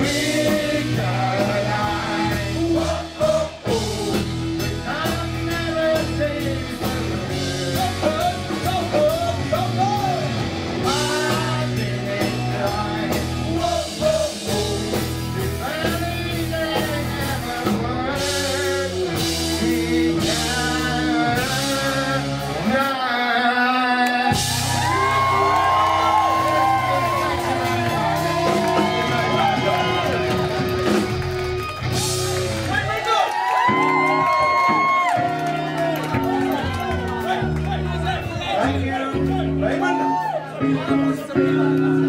free. Thank you.